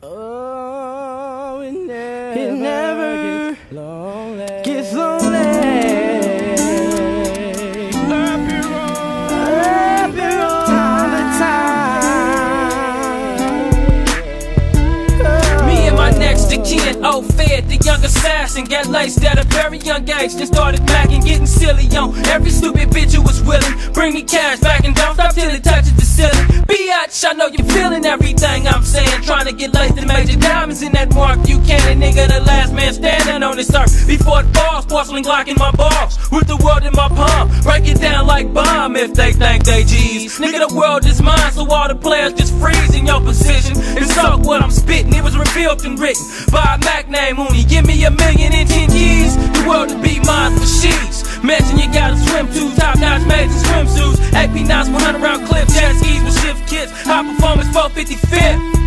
Oh, it never, it never gets lonely. Fed, the young assassin Got laced at a very young age Just started macking, getting silly on Every stupid bitch who was willing. Bring me cash back and don't stop till it touches the ceiling. Biatch, I know you're feeling everything I'm saying. Trying to get laced in major diamonds in that Mark. Buchanan Nigga, the last man standing on this earth. Before it falls, porcelain Glock in my balls With the world in my palm. Break it down like bomb if they think they G's. Nigga, the world is mine, so all the players just freeze in your position. And suck what I'm revealed and written by a Mac name Mooney. Give me a million in ten years, the world will be mine for sheets. Imagine you got a swim tube, top notch major swimsuits, AP knots, 100 round clips, jet skis with shift kits, high performance 455th.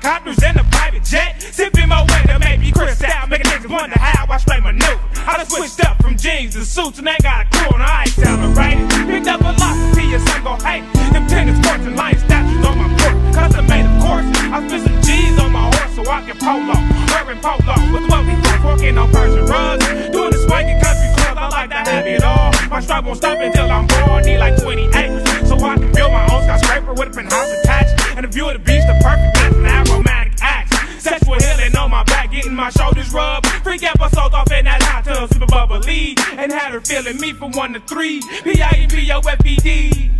Helicopters and a private jet. Sipping my way to make me crystal. Making niggas wonder how I straight maneuver. I done switched up from jeans to suits and ain't got a clue on the ice celebrated. Picked up a lot to see some gon' hate. Them tennis courts and lion statues on my court. Custom made of course. I spent some G's on my horse so I can polo. Wearing polo with wealthy folks walking on Persian rugs. Doing the swanky country club. I like to have it all. My stripe won't stop until I'm born. Need like 28 so I can build my own skyscraper with a penthouse attached. And a view of the beach, the perfect match getting my shoulders rubbed. Freak episodes off in that hot tub, super bubbly. And had her feeling me from one to three. P-I-E-P-O-F-E-D.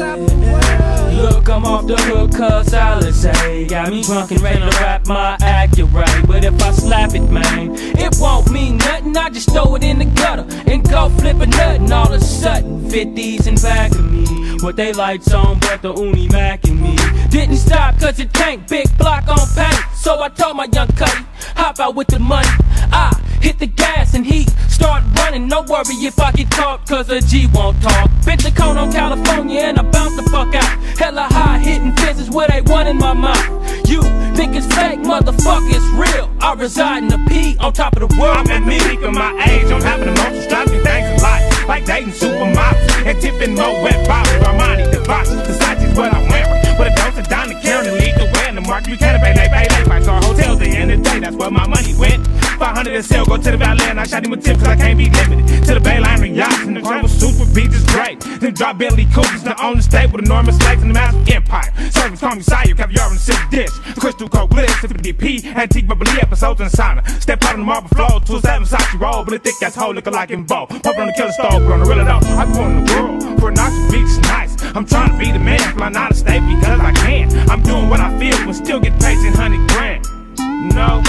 Look, I'm off the hook cause say Got me drunk and ready to rap my accurate But if I slap it, man, it won't mean nothing. I just throw it in the gutter and go flip a nut And all of a sudden, 50s in back of me. With they lights on but the uni Mac and me. Didn't stop cause it tank, big block on paint. So I told my young cutty, hop out with the money. I hit the gas and he start running No worry if I get caught cause a G won't talk Bit the cone on California and I bounce the fuck out Hella high hitting fences where they one in my mouth You think it's fake, motherfucker, it's real I reside in the P on top of the world I'm at the peak of my age, I'm having emotions, driving things a lot. Like dating supermodels and tipping more wet bottles. Armani, the box, Versace's what I'm wearing. But a dose of Donna Karan lead the way in the market. We can't pay, they pay, they star hotels. The end of the day, that's where my money. 500 a sell, go to the valet and I shot him a tip cause I can't be limited. To the Bayline and yachts and the Chrome super beach is great. Then drop Bentley cougars, the owner state with enormous legs and the massive empire. Servants call me sire, caviar the silk dish. Crystal cold bliss, 50p, antique bubbly episodes and sauna. Step out on the marble floor, a seven Sachi roll, but a thick ass hole looking like in bow. Pop on the killer stove, but on the real though, I go in the world for a nice beach is nice. I'm trying to be the man, flying out of state because I can. I'm doing what I feel, but still get paid 100 grand. No.